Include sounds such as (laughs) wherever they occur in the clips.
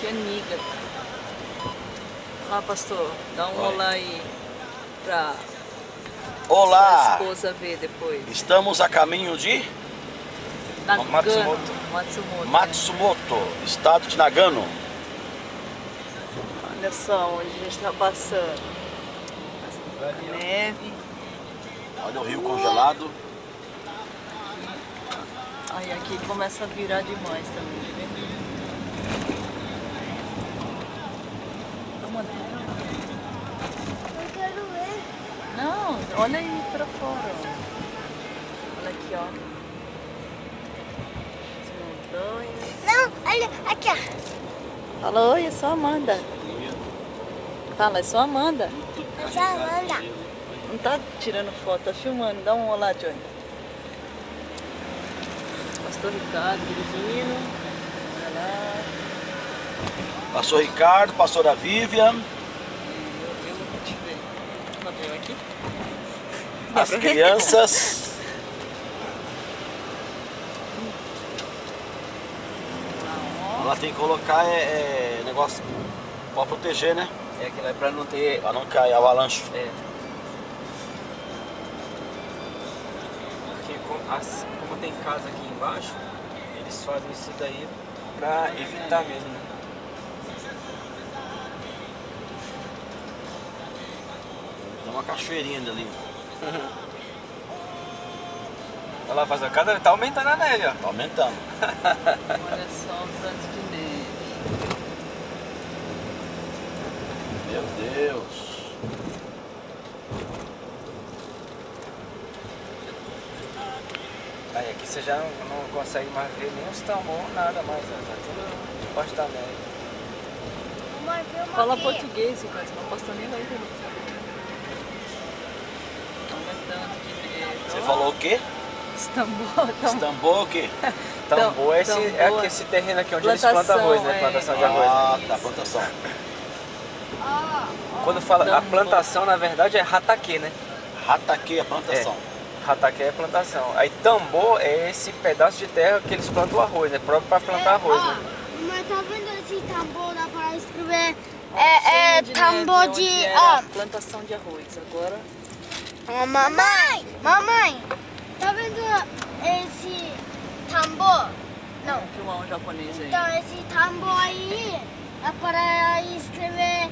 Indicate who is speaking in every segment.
Speaker 1: Que é niga. Lá, pastor, dá um
Speaker 2: Oi.
Speaker 1: olá aí pra
Speaker 2: Olá!
Speaker 1: sua esposa ver depois.
Speaker 2: Estamos a caminho de
Speaker 1: Nagano.
Speaker 3: Matsumoto.
Speaker 1: Matsumoto.
Speaker 2: Matsumoto, estado de Nagano.
Speaker 1: Olha só onde a gente está passando. A neve.
Speaker 2: Olha o rio congelado.
Speaker 1: Aí aqui começa a virar demais também. andar.
Speaker 4: Eu quero ver.
Speaker 1: Não, olha aí pra fora. ó. Olha aqui, ó. As montanhas.
Speaker 4: Não, olha, aqui, ó.
Speaker 1: Fala, oi, é só Amanda. Fala, é só Amanda.
Speaker 4: Essa Amanda.
Speaker 1: Não tá tirando foto, tá filmando. Dá um olá, Johnny. Pastor Ricardo dirigindo. Olha lá.
Speaker 2: Pastor Ricardo, pastora Vivian, as crianças. Ela tem que colocar é, é, negócio pra proteger, né?
Speaker 3: É aquilo é pra não ter.
Speaker 2: Pra não cair avalanche.
Speaker 3: É. Porque como, as- como tem casa aqui embaixo, eles fazem isso daí pra evitar mesmo. né?
Speaker 2: Tem uma cachoeirinha ali.
Speaker 3: Olha lá, pastor, cada tá aumentando a neve, ó.
Speaker 2: Tá aumentando.
Speaker 1: Olha só o tanto de neve.
Speaker 2: Meu Deus.
Speaker 3: Aí aqui você já não, não consegue mais ver nem os tambor, nada mais, ó. Tá tudo debaixo da neve.
Speaker 1: Fala português, Ricardo, senão o pastor nem vai entender. Olha tanto de neve.
Speaker 2: Você falou o quê?
Speaker 1: Estambul, tam-
Speaker 2: Estambul o quê? (laughs)
Speaker 3: Tambor é esse, é esse terreno aqui onde eles
Speaker 1: Plantação,
Speaker 3: plantam arroz, né?
Speaker 1: é.
Speaker 3: Plantação de arroz.
Speaker 2: Ah, tá, plantação.
Speaker 3: Quando fala a plantação, na verdade, é rataque, né?
Speaker 2: Rataque a plantação.
Speaker 3: Rataque é plantação. Aí tambor é esse pedaço de terra que eles plantam o arroz, é próprio para plantar arroz, né?
Speaker 4: Ó, Mamãe, tá vendo esse tambor? Dá pra escrever. É, é
Speaker 1: de
Speaker 4: tambor de.
Speaker 1: era
Speaker 4: Ó,
Speaker 1: plantação de arroz. Agora
Speaker 4: Ó, mamãe, mamãe, tá vendo esse tambor? Não.
Speaker 1: vamos filmar um japonês aí.
Speaker 4: Então esse tambor aí dá para escrever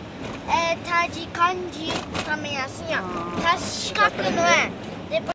Speaker 4: é, tá de kanji também assim, ó. Tá 四角, não é? Depois